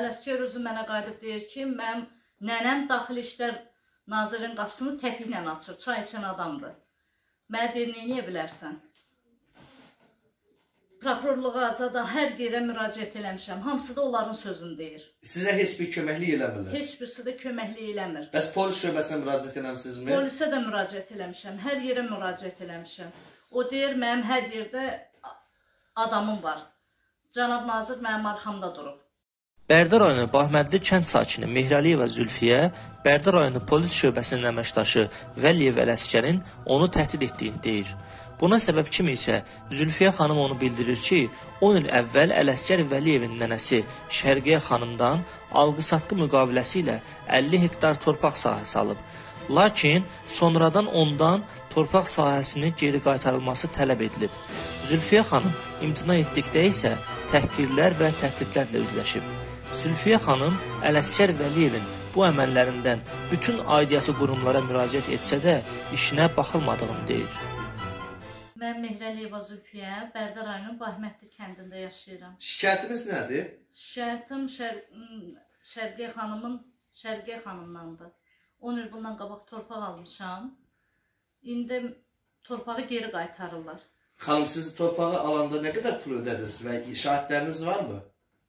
Ələsgər özü mənə qayıdıb deyir ki, mənim nənəm Daxili İşlər Nazirinin qapısını təpiklə açır, çay içən adamdır. Mənə deyir, neyə bilərsən? Prokurorluğa, azada hər yerə müraciət eləmişəm. Hamısı da onların sözünü deyir. Sizə heç bir köməklik eləmirlər. Heç birisi də köməklik eləmir. Bəs polis şöbəsinə müraciət eləmisinizmi? Polisə də müraciət eləmişəm. Hər yerə müraciət eləmişəm. O deyir, mənim hər yerdə adamım var. Cənab nazir mənim arxamda durub. Bərdə rayonu Bahmədli kənd sakini Mehrəliyeva Zülfiyə Bərdə rayonu polis şöbəsinin əməkdaşı Vəliyev Ələskərin onu təhdid etdiyini deyir. Buna səbəb kimi isə Zülfiyə xanım onu bildirir ki, 10 il əvvəl Ələsgər Vəliyevin nənəsi Şərqiyə xanımdan alqı-satqı müqaviləsi ilə 50 hektar torpaq sahəsi alıb. Lakin sonradan ondan torpaq sahəsinin geri qaytarılması tələb edilib. Zülfiyə xanım imtina etdikdə isə təhqirlər və təhdidlərlə üzləşib. Zülfiyə xanım Ələsgər Vəliyevin bu əməllərindən bütün aidiyyatı qurumlara müraciət etsə də işinə baxılmadığını deyir. Mən Mehrəliyeva Zülfiyə, Bərdə rayonunun Bahmətli kəndində yaşayıram. Şikayətiniz nədir? Şikayətim şər Şərqiyə xanımın Şərqiyə xanımdandır. 10 il bundan qabaq torpaq almışam. İndi torpağı geri qaytarırlar. Xanım siz torpağı alanda nə qədər pul ödədiniz və şahidləriniz varmı?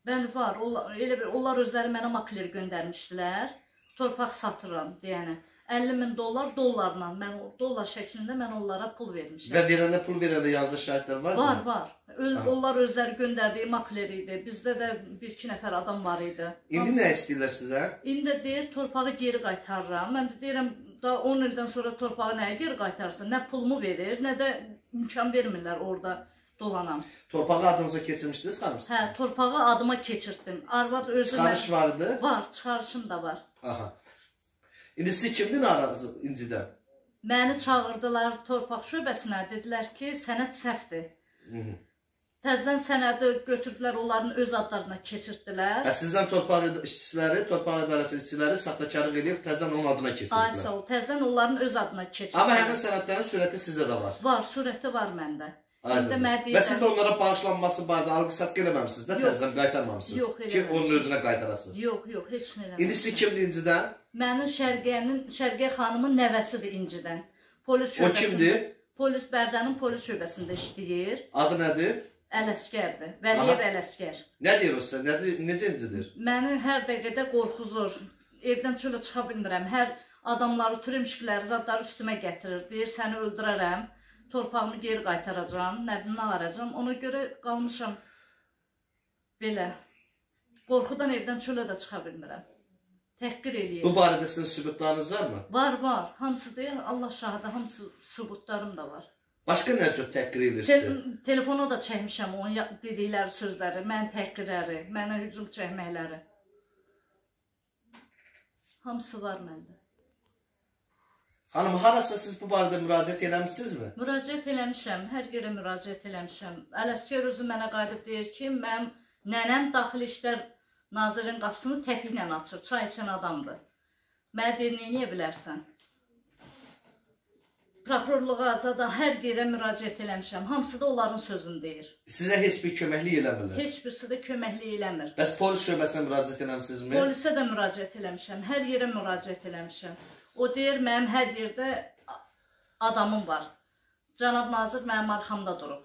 Bəli, var. Onlar, elə bir onlar özləri mənə makler göndərmişdilər. Torpaq satıram deyənə. 50 min dollar dollarla mən dollar şəklində mən onlara pul vermişəm. Və verəndə pul verəndə yazılı şahidlər var mı? Var, var. Öz, onlar özləri göndərdiyi makler idi. Bizdə də bir iki nəfər adam var idi. İndi Hamısı... nə istəyirlər sizə? İndi deyir torpağı geri qaytarıram. Mən də deyirəm da 10 ildən sonra torpağı nəyə geri qaytarsın? Nə pulumu verir, nə də imkan vermirlər orada dolanam. Torpağı adınıza keçirmişdiniz xanım? Hə, torpağı adıma keçirtdim. Arvad özü Çıxarış var idi? Var, çıxarışım da var. Aha. İndi siz kimdir narazı incidən? Məni çağırdılar torpaq şöbəsinə, dedilər ki, sənəd səhvdir. Təzədən sənədi götürdülər, onların öz adlarına keçirdilər. Hə, sizdən torpaq işçiləri, torpaq idarəsi işçiləri saxtakarlıq edib təzədən onun adına keçirdilər. Ay sağ ol, təzədən onların öz adına keçirdilər. Amma həmin sənədlərin sürəti sizdə də var. Var, sürəti var məndə. Və siz də onlara bağışlanması barədə alqı-satqı eləməmisiniz də, təzədən qaytarmamısınız. Yox, eləməmişsiniz. Ki, onun özünə qaytarasınız. Yox, yox, heç nə eləməmişəm. İndi siz kimdir incidən? Mənim Şərqiyənin, Şərqiyə xanımın nəvəsidir incidən. Polis şöbəsində. O kimdir? Polis Bərdənin polis şöbəsində işləyir. Adı nədir? Ələskərdir. Vəliyev Ələskər. Nə deyir o sizə? Nədir, necə incidir? Məni hər dəqiqədə qorxuzur. Evdən çölə çıxa bilmirəm. Hər adamları, türümşkiləri, zadları üstümə gətirir. Deyir, səni öldürərəm torpağımı geri qaytaracağam, nəbini ağaracam. Ona görə qalmışam belə. Qorxudan evdən çölə də çıxa bilmirəm. Təhqir eləyir. Bu barədə sizin sübutlarınız varmı? Var, var. Hamısı deyil, Allah şahidi, hamısı sübutlarım da var. Başqa nə cür təhqir edirsiniz? Te telefona da çəkmişəm onun dedikləri sözləri, mən təhqirləri, mənə hücum çəkməkləri. Hamısı var məndə. Xanım, harasa siz bu barədə müraciət eləmişsinizmi? Müraciət eləmişəm, hər yerə müraciət eləmişəm. Ələsgər özü mənə qayıdıb deyir ki, mənim nənəm Daxili İşlər Nazirinin qapısını təpiklə açır, çay içən adamdır. Mənə deyir, neyə bilərsən? Prokurorluğa, azada hər yerə müraciət eləmişəm. Hamısı da onların sözünü deyir. Sizə heç bir köməklik eləmirlər? Heç birisi də köməklik eləmir. Bəs polis şöbəsinə müraciət eləmisinizmi? Polisə də müraciət eləmişəm, hər yerə müraciət eləmişəm. O deyir, mənim hər yerdə adamım var. Cənab nazir mənim arxamda durub.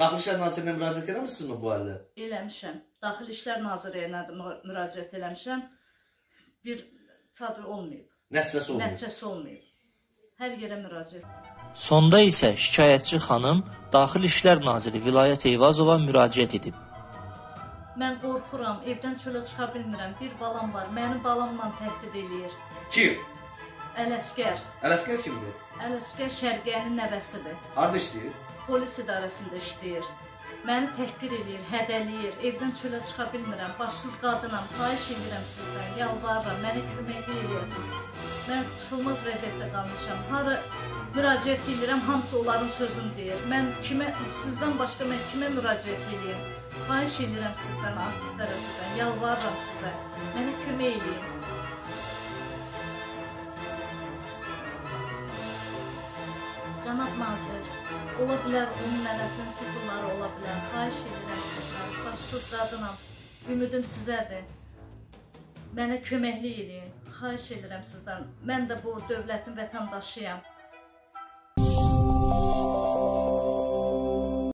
Daxili İşlər Nazirinə müraciət eləmişsinizmi bu arada? Eləmişəm. Daxili İşlər Nazirliyinə müraciət eləmişəm. Bir tadı olmayıb. Nəticəsi olmayıb. Nəticəsi olmayıb. Hər yerə müraciət. Sonda isə şikayətçi xanım Daxili İşlər Naziri Vilayət Eyvazova müraciət edib. Mən qorxuram, evdən çölə çıxa bilmirəm. Bir balam var, məni balamla təhdid eləyir. Kim? Ələskər. Ələskər kimdir? Ələskər Şərqiyənin nəvəsidir. Harda işləyir? Polis idarəsində işləyir. Məni təhqir eləyir, hədələyir. Evdən çölə çıxa bilmirəm. Başsız qadınam. Xahiş edirəm sizdən, yalvarıram, mənə kömək edəsiniz. Mən çıxılmaz vəziyyətdə qalmışam. Hara müraciət edirəm, hamısı onların sözünü deyir. Mən kimə sizdən başqa mən kimə müraciət edirəm? Xahiş edirəm sizdən artıq dərəcədə, yalvarıram sizə, mənə kömək edin. Cənab nazir, ola bilər onun nənəsinin tuturları ola bilər. Xahiş edirəm sizdən, xəsusus qadınam. Ümidim sizədir. Mənə köməklik edin. Xahiş edirəm sizdən. Mən də bu dövlətin vətəndaşıyam.